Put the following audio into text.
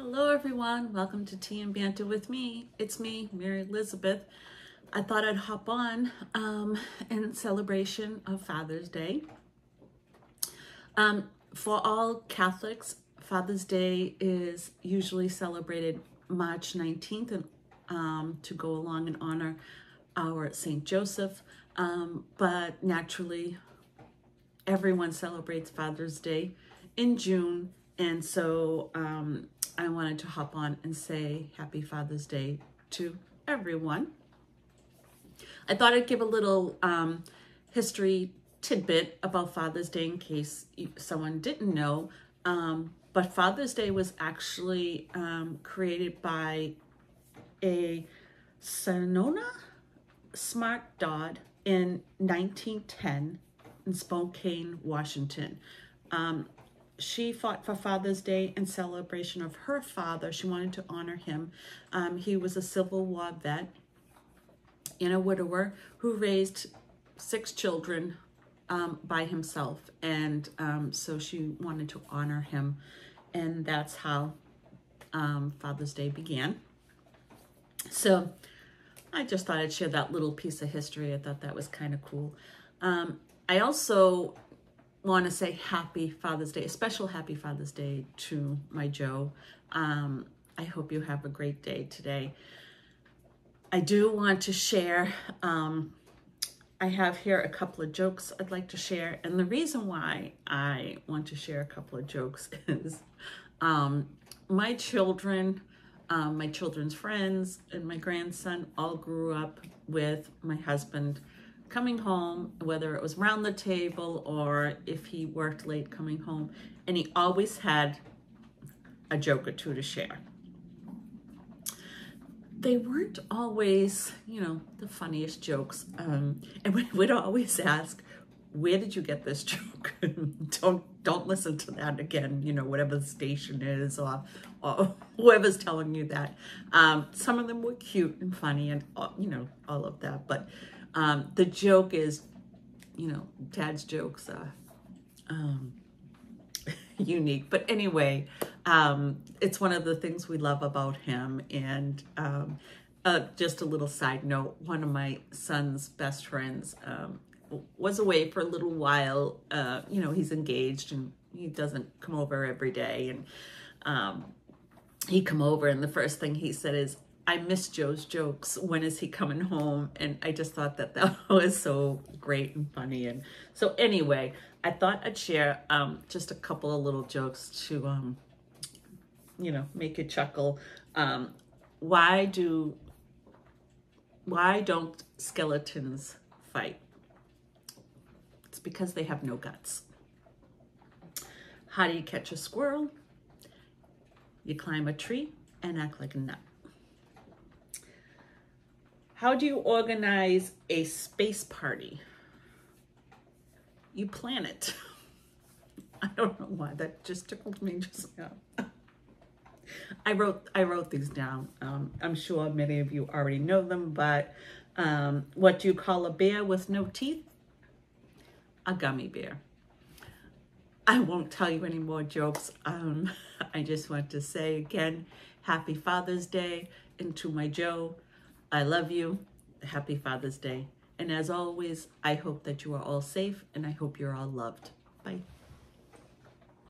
Hello, everyone. Welcome to Tea and Banter with me. It's me, Mary Elizabeth. I thought I'd hop on um, in celebration of Father's Day. Um, for all Catholics, Father's Day is usually celebrated March 19th and um, to go along and honor our St. Joseph. Um, but naturally, everyone celebrates Father's Day in June. And so um, I wanted to hop on and say Happy Father's Day to everyone. I thought I'd give a little um, history tidbit about Father's Day in case someone didn't know. Um, but Father's Day was actually um, created by a Sonora Smart Dodd in 1910 in Spokane, Washington. Um, she fought for Father's Day in celebration of her father. She wanted to honor him. Um, he was a Civil War vet and a widower who raised six children um, by himself. And um, so she wanted to honor him. And that's how um, Father's Day began. So I just thought I'd share that little piece of history. I thought that was kind of cool. Um, I also want to say happy Father's Day, a special happy Father's Day to my Joe. Um, I hope you have a great day today. I do want to share, um, I have here a couple of jokes I'd like to share. And the reason why I want to share a couple of jokes is um, my children, um, my children's friends, and my grandson all grew up with my husband coming home, whether it was round the table or if he worked late coming home, and he always had a joke or two to share. They weren't always, you know, the funniest jokes. Um, and we would always ask, where did you get this joke? don't don't listen to that again, you know, whatever the station is or, or whoever's telling you that. Um, some of them were cute and funny and, uh, you know, all of that. But um, the joke is, you know, Dad's jokes are um, unique. But anyway, um, it's one of the things we love about him. And um, uh, just a little side note, one of my son's best friends um, was away for a little while. Uh, you know, he's engaged and he doesn't come over every day. And um, he come over and the first thing he said is, I miss Joe's jokes. When is he coming home? And I just thought that that was so great and funny. And so anyway, I thought I'd share um, just a couple of little jokes to, um, you know, make you chuckle. Um, why do, why don't skeletons fight? It's because they have no guts. How do you catch a squirrel? You climb a tree and act like a nut. How do you organize a space party? You plan it. I don't know why that just tickled me just now. I wrote I wrote these down. Um, I'm sure many of you already know them, but um, what do you call a bear with no teeth? A gummy bear. I won't tell you any more jokes. Um, I just want to say again, happy Father's Day and to my Joe, I love you. Happy Father's Day. And as always, I hope that you are all safe and I hope you're all loved. Bye.